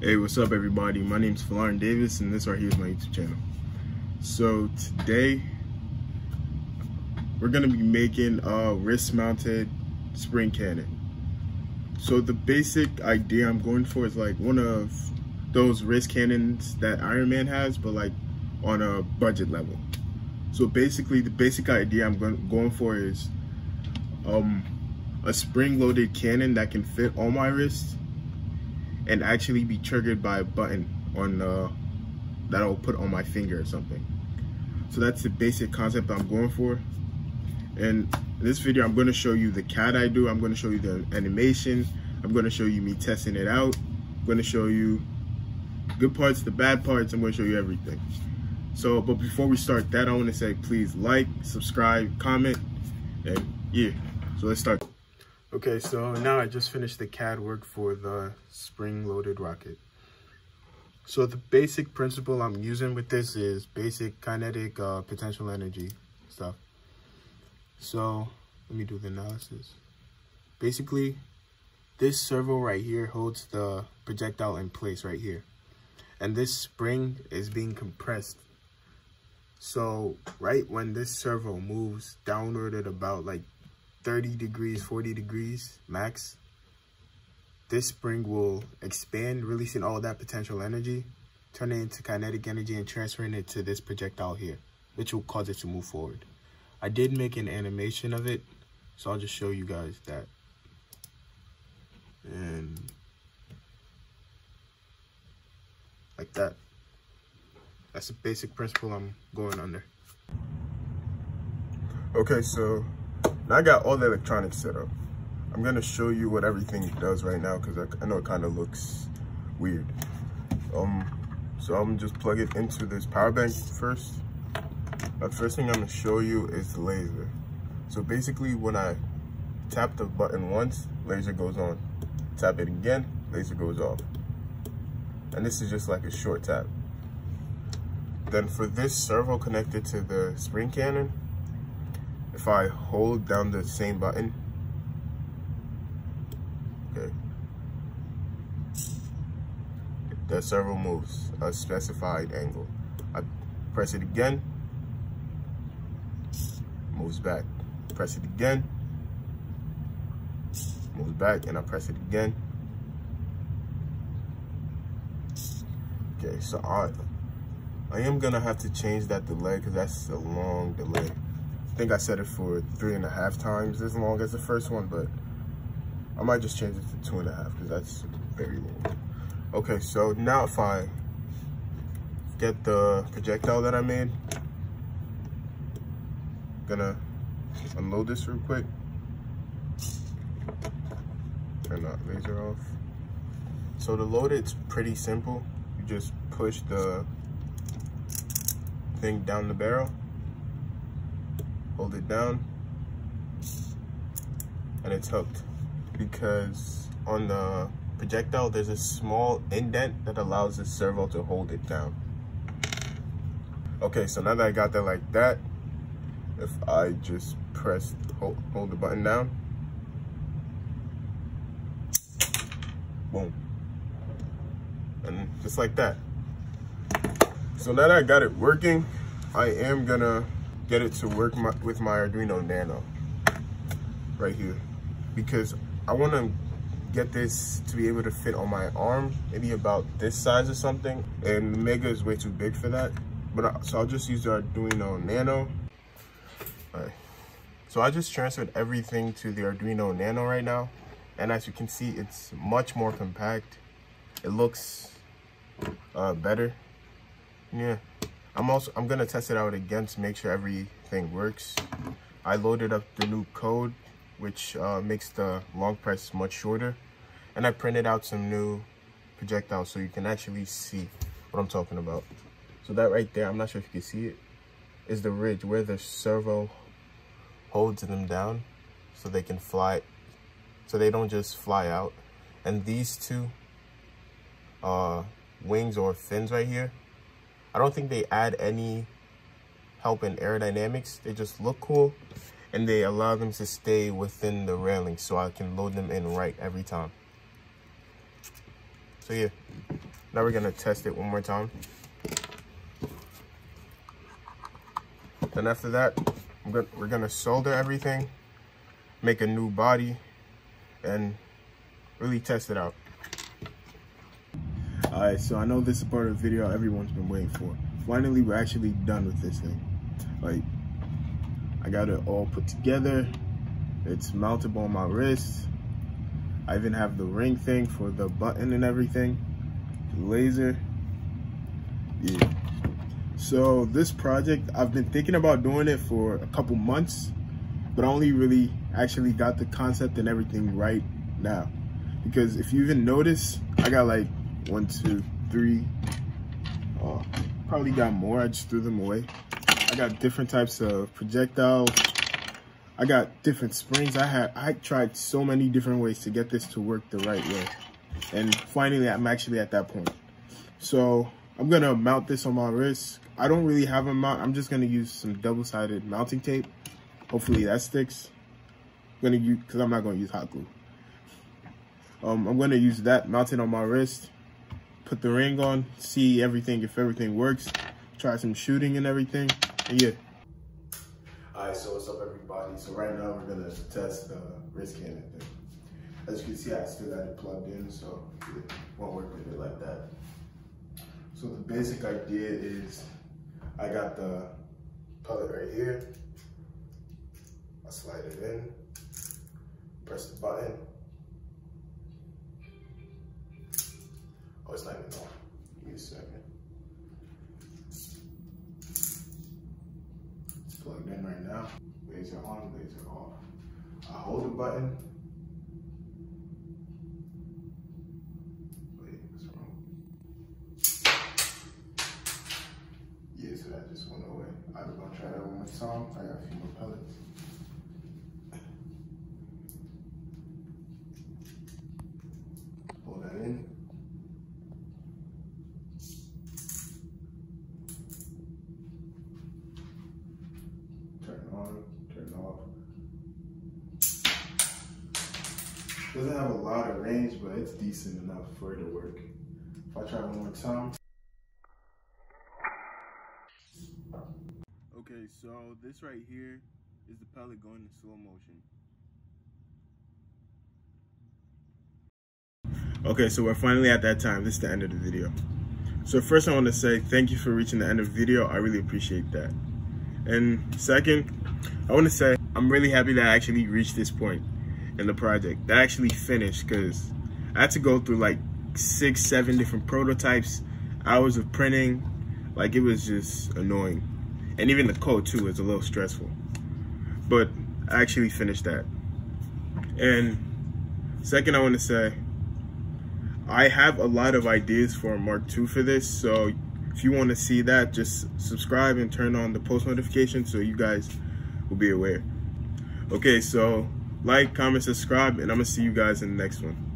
Hey, what's up everybody? My name is Folarin Davies and this right here is my YouTube channel. So today, we're gonna be making a wrist-mounted spring cannon. So the basic idea I'm going for is like one of those wrist cannons that Iron Man has, but like on a budget level. So basically the basic idea I'm going for is um, a spring-loaded cannon that can fit on my wrist and actually be triggered by a button on uh, that I'll put on my finger or something. So that's the basic concept I'm going for. And in this video, I'm gonna show you the CAD I do. I'm gonna show you the animation. I'm gonna show you me testing it out. I'm gonna show you good parts, the bad parts. I'm gonna show you everything. So, but before we start that, I wanna say please like, subscribe, comment, and yeah. So let's start. Okay, so now I just finished the CAD work for the spring-loaded rocket. So the basic principle I'm using with this is basic kinetic uh, potential energy stuff. So let me do the analysis. Basically, this servo right here holds the projectile in place right here. And this spring is being compressed. So right when this servo moves downward at about like 30 degrees, 40 degrees max, this spring will expand, releasing all that potential energy, turning it into kinetic energy and transferring it to this projectile here, which will cause it to move forward. I did make an animation of it, so I'll just show you guys that. And like that. That's the basic principle I'm going under. Okay, so I got all the electronics set up. I'm gonna show you what everything does right now because I, I, know it kind of looks weird. Um, so I'm just plug it into this power bank first. The first thing I'm gonna show you is the laser. So basically when I tap the button once, laser goes on. Tap it again, laser goes off. And this is just like a short tap. Then for this servo connected to the spring cannon, if I hold down the same button, okay, the servo moves a specified angle. I press it again, moves back. Press it again, moves back, and I press it again. Okay, so I, I am gonna have to change that delay because that's a long delay think I said it for three and a half times as long as the first one, but I might just change it to two and a half because that's very long. Okay, so now if I get the projectile that I made, gonna unload this real quick. Turn that laser off. So to load it's pretty simple. You just push the thing down the barrel hold it down, and it's hooked. Because on the projectile, there's a small indent that allows the servo to hold it down. Okay, so now that I got that like that, if I just press, hold, hold the button down, boom. And just like that. So now that I got it working, I am gonna get it to work my, with my Arduino Nano right here because I want to get this to be able to fit on my arm, maybe about this size or something. And the Mega is way too big for that. But I, so I'll just use the Arduino Nano. All right. So I just transferred everything to the Arduino Nano right now. And as you can see, it's much more compact. It looks uh, better. Yeah. I'm also I'm gonna test it out again to make sure everything works. I loaded up the new code, which uh, makes the long press much shorter, and I printed out some new projectiles so you can actually see what I'm talking about. So that right there, I'm not sure if you can see it, is the ridge where the servo holds them down so they can fly, so they don't just fly out. And these two uh, wings or fins right here I don't think they add any help in aerodynamics. They just look cool and they allow them to stay within the railing so I can load them in right every time. So yeah, now we're gonna test it one more time. Then after that, gonna, we're gonna solder everything, make a new body, and really test it out. So I know this is part of the video everyone's been waiting for. Finally, we're actually done with this thing. Like, I got it all put together. It's mountable on my wrist. I even have the ring thing for the button and everything. The laser. Yeah. So this project, I've been thinking about doing it for a couple months, but I only really actually got the concept and everything right now. Because if you even notice, I got like one, two, three, uh, probably got more, I just threw them away. I got different types of projectiles. I got different springs. I had I tried so many different ways to get this to work the right way. And finally, I'm actually at that point. So I'm gonna mount this on my wrist. I don't really have a mount. I'm just gonna use some double-sided mounting tape. Hopefully that sticks. I'm gonna use, cause I'm not gonna use hot glue. Um, I'm gonna use that mounted on my wrist. Put the ring on, see everything, if everything works. Try some shooting and everything, and yeah. All right, so what's up everybody? So right now we're gonna test the wrist cannon thing. As you can see, I still got it plugged in, so it won't work with it like that. So the basic idea is I got the pellet right here. I slide it in, press the button. Oh, it's not even on. Give me a second. It's plugged in right now. Laser on, laser off. I hold the button Wait, this one. Yes, I just want away. I'm going to try that one with song. I got a few more pellets. Pull that in. Turn on, turn off. Doesn't have a lot of range, but it's decent enough for it to work. If I try one more time. Okay, so this right here is the pellet going in slow motion. Okay, so we're finally at that time. This is the end of the video. So first I want to say thank you for reaching the end of the video. I really appreciate that. And second, I want to say I'm really happy that I actually reached this point in the project. That actually finished because I had to go through like six, seven different prototypes, hours of printing. Like it was just annoying. And even the code too was a little stressful. But I actually finished that. And second, I want to say, I have a lot of ideas for Mark II for this. So if you want to see that, just subscribe and turn on the post notification so you guys will be aware. Okay, so like, comment, subscribe, and I'm going to see you guys in the next one.